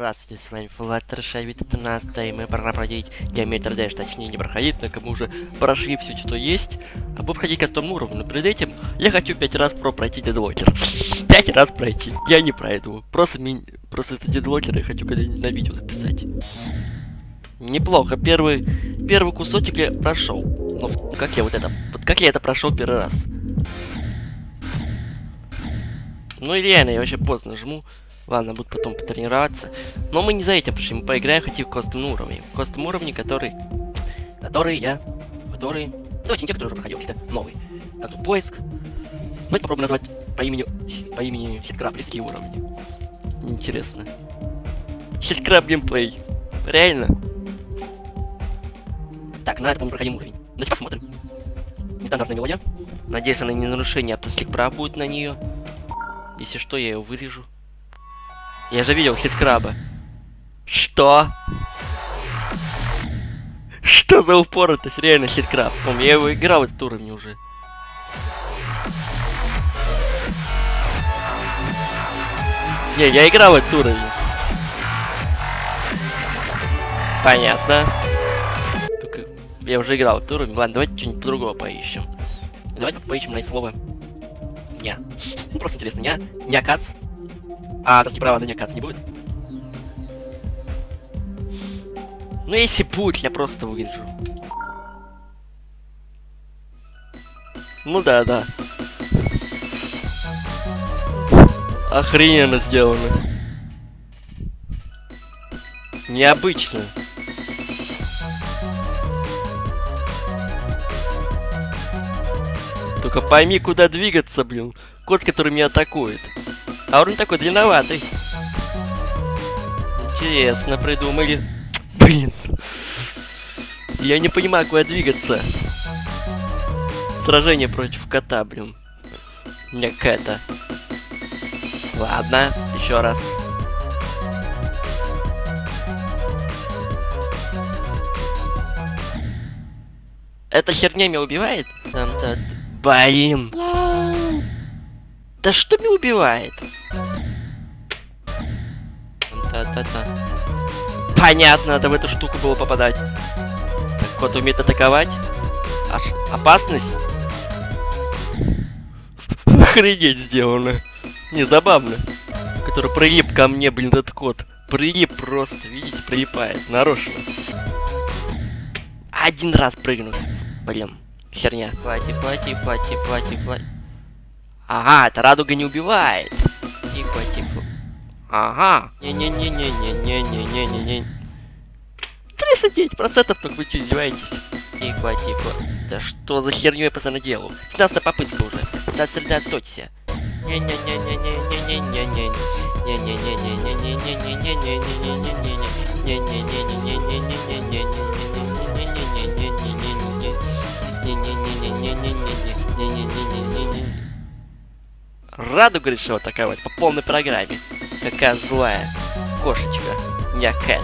Здравствуйте, с вами Флаттершай 13 и мы пора проходить Геометр Дэш, точнее не проходить, как мы уже прошли все, что есть, а будем проходить кастом уровень, но перед этим я хочу 5 раз про пройти дедлокер. 5 раз пройти, я не пройду, просто, ми... просто это дедлокер я хочу когда-нибудь на видео записать. Неплохо, первый, первый кусочек я прошел, но как я вот это, вот как я это прошел первый раз? Ну и реально, я вообще поздно жму. Ладно, буду потом потренироваться. Но мы не за этим пришли, мы поиграем хотим в костном уровне. В костном уровне, который... Который я... Который... Давайте не те, которые уже проходил, какие-то новые. Так, тут поиск. Давайте попробуем назвать по имени... По имени Хиткраб близкие уровни. Интересно. Хиткраб геймплей. Реально. Так, на этом мы проходим уровень. Давайте посмотрим. Нестандартная мелодия. Надеюсь, она не нарушение автосликбра будет на нее. Если что, я ее вырежу. Я же видел хиткраба. Что? Что за упоротость? Реально хиткраб. Помню, я его играл этот уровень уже. Не, я играл этот уровень. Понятно. Только я уже играл этот уровень. Ладно, давайте что-нибудь по-другому поищем. Давайте поищем на слово. Ну, просто интересно, не? Не кац. А, таски права заникаться не будет? Ну, если путь, я просто вырежу. Ну да, да. Охрененно сделано. Необычно. Только пойми, куда двигаться, блин. Кот, который меня атакует. А он такой длинноватый. Интересно придумали. Блин. Я не понимаю, куда двигаться. Сражение против кота, блин. Не кота. Ладно, еще раз. Эта херня меня убивает? Блин. Да что меня убивает? Та-та-та. Понятно, надо в эту штуку было попадать. Так, кот умеет атаковать. Аж опасность. Охренеть сделано. Не, забавно. Который прилип ко мне, блин, этот кот. Прилип просто, видите, прилипает. Нарочно. Один раз прыгнуть. Блин, херня. Плати, плати, плати, плати, плати. Ага, это радуга не убивает. Тихо, тихо. Ага. Не-не-не-не-не-не-не-не-не. 39% только вы что, издеваетесь? Тихо, тихо. Да что за херню я постоянно делаю? 17 попытка уже. Сосредоточься. Не-не-не-не-не-не-не-не-не. Радуга решила атаковать по полной программе. Какая злая кошечка. Я Кэт.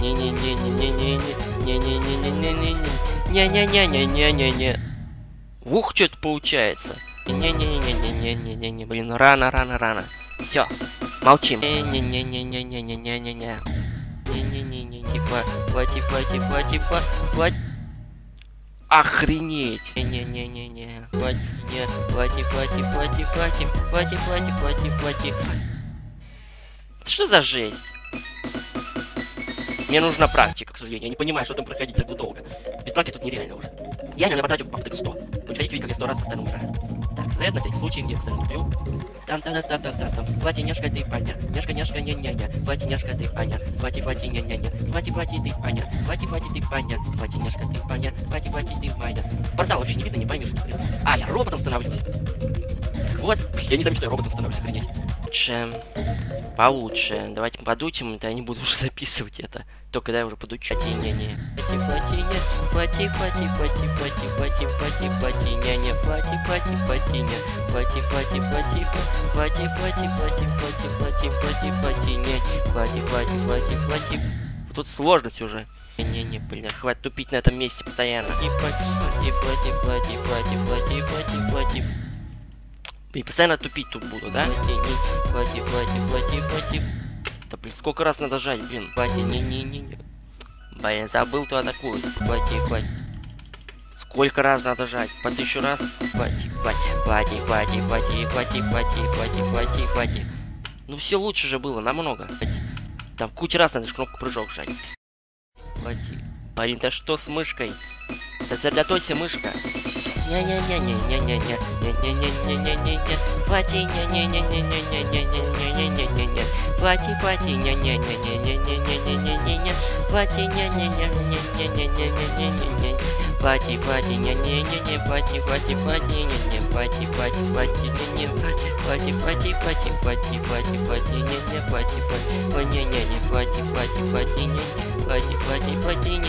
Не-не-не-не-не-не-не-не-не-не-не-не-не-не-не-не-не. Ух, что-то получается. Не-не-не-не-не-не-не-не, блин, рано, рано, рано. Все, молчим. Не-не-не-не-не-не-не-не-не. Не-не-не-не, плати, плати, плати, плати, Охренеть! Не-не-не-не-не. Плати, не, плати, плати, плати, плати, плати, плати, плати, плати. Что за жесть? Мне нужна практика, к сожалению. Я не понимаю, что там проходить так долго. Без практики тут нереально уже. Я реально потратил попыток 100. Вы хотите видеть, как я 100 раз постоянно умираю. Стоят на всякий случай, не пью. Там, там, там, там, там, там. Плати, няшка, ты, паня. Няшка, няшка, не, не, не. Плати, няшка, ты, паня. Плати, плати, не, не, не. Плати, плати, ты, паня. Плати, плати, ты, паня. Плати, няшка, ты, паня. Плати, плати, ты, паня. Портал вообще не видно, не поймешь, хрена. А, я роботом становлюсь. Так вот, я не заметил, что я роботом становлюсь, охренеть. Лучше. Получше. Давайте подучим, да я не буду уже записывать это. Только когда я уже подучу. Плати, не, не. Плати, не. Плати, плати, плати, плати, плати, плати, плати, не, не. Плати, плати, плати, не. Плати, плати, плати, плати, плати, плати, плати, плати, плати, плати, не. Плати, плати, плати, плати. Тут сложность уже. Не-не-не, блин, хватит тупить на этом месте постоянно. Плати, плати, плати, плати, плати, плати, плати, плати. И постоянно тупить тут буду, да? Плати, плати, плати, плати. Да блин, сколько раз надо жать, блин. Хватит, не-не-не-не. Блин, забыл туда такую. Хватит, хватит. Сколько раз надо жать? По тысячу раз? Хватит, хватит, хватит, хватит, хватит, хватит, хватит, хватит, хватит, хватит. Ну все лучше же было, намного. Там куча раз надо кнопку прыжок жать. Хватит. Блин, да что с мышкой? Сосредотойся, мышка. Не-не-не-не-не-не-не-не-не-не-не-не-не. Хвати, не-не-не-не-не-не-не-не-не-не-не-не. Хвати, хвати, не-не-не-не-не-не-не-не-не-не. Хвати, не-не-не-не-не-не-не-не-не-не. Хвати, хвати, не-не-не-не, хвати, хвати, хвати, не-не, хвати, хвати, хвати, не-не, хвати, хвати, хвати, хвати, хвати, хвати, хвати, не-не, хвати, хвати, не-не-не, хвати, хвати, хвати, не-не, хвати, хвати, хвати, не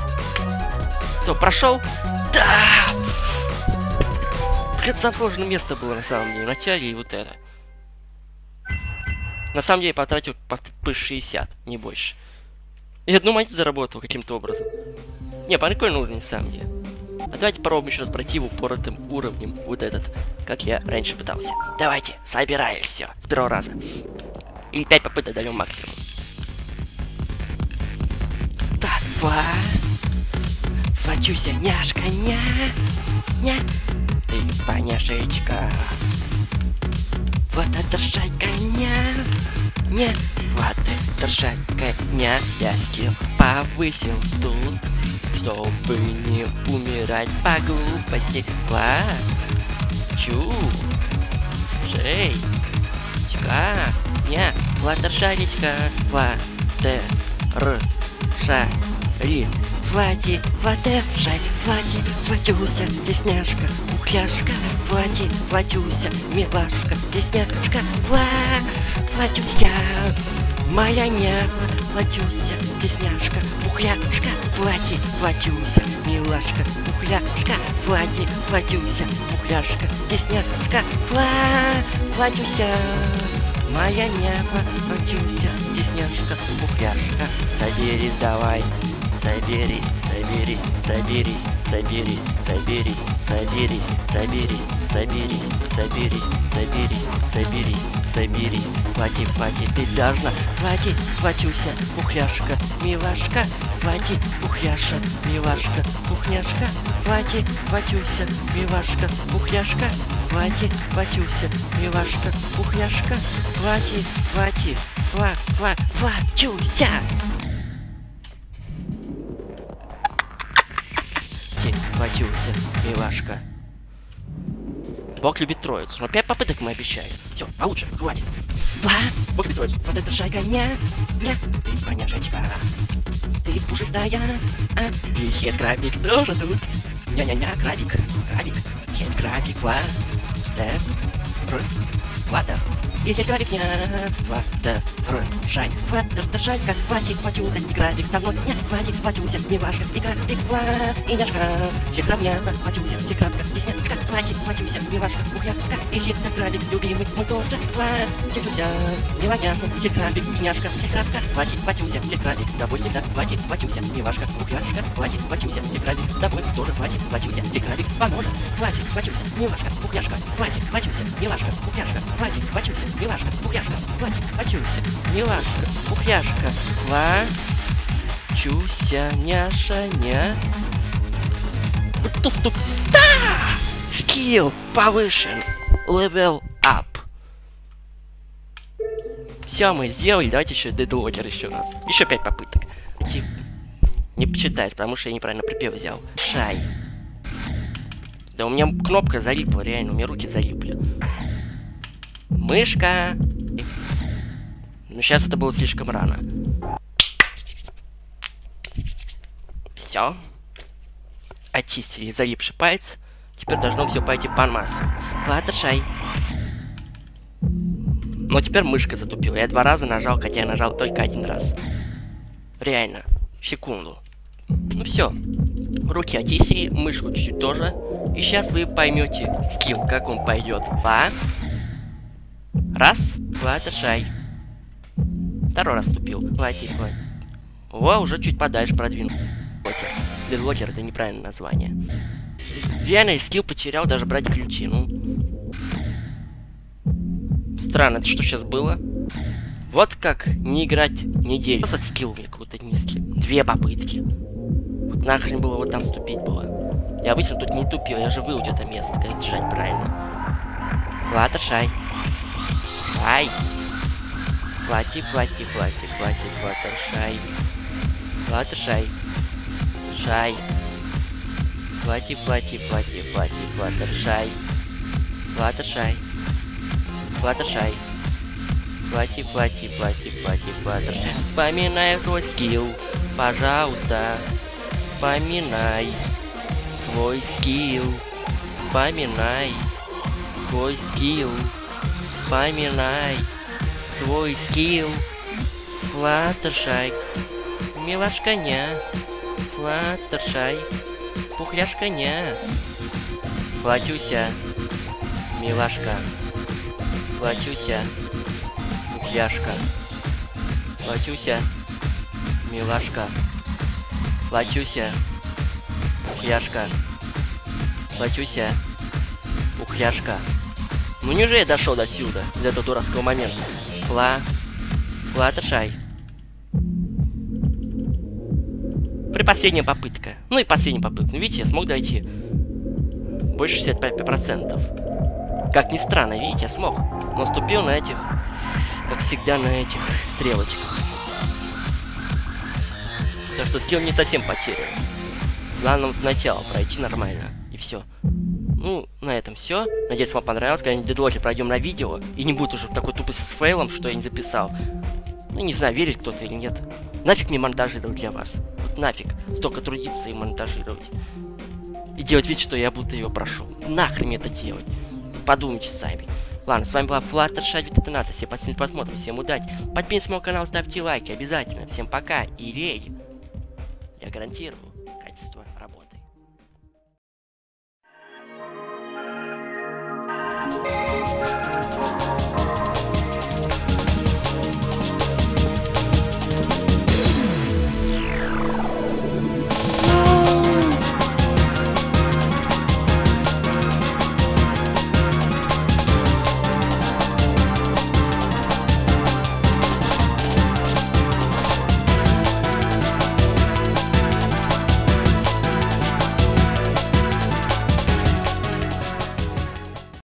Что, прошел? Да! Самое сложное место было на самом деле, в начале и вот это. На самом деле потратил по 60, не больше. И одну монету заработал каким-то образом. Не, прикольный уровень на самом деле. А давайте попробуем еще раз пройти в упоротым уровнем вот этот, как я раньше пытался. Давайте, собираем все с первого раза. И пять попыток даем максимум. Так, два. Плачуся, няшка, ня, ня. Ты поняшечка. Вот это шайка, ня, ня. Вот это шайка, ня. Я скилл повысил тут, чтобы не умирать по глупости. Плачу, шейка, ня. Вот это шаричка, вот это шарик. Хвати, Ватешка, Хвати, Ватюся, Тесняшка, Ухляшка, Хвати, Ватюся, Милашка, Тесняшка, Ва, Ватюся, Моя нява, Ватюся, Тесняшка, Ухляшка, Хвати, Ватюся, Милашка, Ухляшка, Хвати, Ватюся, Ухляшка, Тесняшка, Ва, Ватюся. Моя небо, Ватюся, тесняшка, ухляшка, соберись давай, соберись, соберись, соберись, соберись, соберись, соберись, соберись, соберись, соберись, соберись, соберись, соберись, хвати, хвати, ты должна, хвати, хватюся, ухляшка, милашка, хвати, ухляша, милашка, ухняшка, хвати, хватюся, милашка, ухляшка, хвати, хватюся, милашка, ухняшка, хвати, хвати, хва, хва, хватюся. Хватился, милашка. Бог любит троицу, но пять попыток мы обещаем. Все, получше, хватит. Ба! Бог любит троицу. Вот это шайка, ня. Ты поняшечка. Ты пушистая, а? И хет крабик тоже тут. Ня-ня-ня, крабик, крабик. Хет крабик, ва. Да. Вата. Если только я Вата шань. Вата шань, как Васик почулся, не график со мной. Нет, Васик почулся, не ваша. И график, и няшка. Чекрам я почулся, чекрам, как песня. Плачет, мочуся, не ваша кухня, как ищет крабик, любимый мой тоже. Плачетуся, милоняшка, крабик, няшка, крабка. Плачет, мочуся, крабик, с тобой всегда. Плачет, мочуся, не ваша кухняшка. Плачет, мочуся, крабик, с тобой тоже. Плачет, мочуся, крабик, поможет. Плачет, мочуся, не ваша кухняшка. Плачет, мочуся, не ваша кухняшка. Плачет, мочуся, не ваша кухняшка. Плачет, мочуся, не ваша кухняшка. Плачуся, няша, ня. Тук-тук-тук. Да! Скилл повышен. Level up. Все, мы сделали. Давайте еще дедлогер еще раз. Еще пять попыток. Тип. Не почитать, потому что я неправильно припев взял. Шай. Да у меня кнопка залипла, реально, у меня руки залипли. Мышка. Ну, сейчас это было слишком рано. Все. Очистили залипший палец. Теперь должно все пойти по массу. Ладно, шай. Но теперь мышка затупила. Я два раза нажал, хотя я нажал только один раз. Реально. Секунду. Ну все. Руки Одиссеи, мышку чуть-чуть тоже. И сейчас вы поймете скилл, как он пойдет. Два. Раз, два, шай. Второй раз ступил. Хватит, хватит. О, уже чуть подальше продвинул. Дедлокер это неправильное название. Реально скилл потерял даже брать ключи, ну. Странно, это что сейчас было? Вот как не играть неделю. Просто скилл мне какой-то низкий. Две попытки. Вот нахрен было вот там ступить было. Я обычно тут не тупил, я же выучил это место, как держать правильно. Ладно, шай. Шай. Плати, плати, плати, плати, плати, шай. Ладно, шай. Шай. Плати, плати, плати, плати, плати, шай. Ладно, шай. Ладно, шай. Плати, плати, плати, плати, плати. Поминай свой скилл, пожалуйста. Поминай свой скилл. Поминай свой скилл. Поминай свой скилл. Флаттершай. Милашканя. Флаттершай. Пухляшканя. Плачуся. Милашка. Плачуся. Пухляшка. Плачуся. Милашка. Плачуся. Пухляшка. Плачуся. Пухляшка. Ну неужели я дошел до сюда, до этого дурацкого момента? Фла. Флаттершай. При последняя попытка. Ну и последняя попытка. Ну видите, я смог дойти. Больше 65%. Как ни странно, видите, я смог. Но ступил на этих, как всегда, на этих стрелочках. Так что скилл не совсем потерян. Главное сначала пройти нормально. И все. Ну, на этом все. Надеюсь, вам понравилось. Когда-нибудь дедлоки пройдем на видео. И не будет уже такой тупости с фейлом, что я не записал. Ну, не знаю, верит кто-то или нет. Нафиг мне монтажировать для вас. Нафиг. Столько трудиться и монтажировать. И делать вид, что я будто его прошу. Нахрен это делать. Подумайте сами. Ладно, с вами была Fluttershy Детонатор. Всем спасибо просмотр, всем удачи. Подписывайтесь на мой канал, ставьте лайки обязательно. Всем пока и рей. Я гарантирую.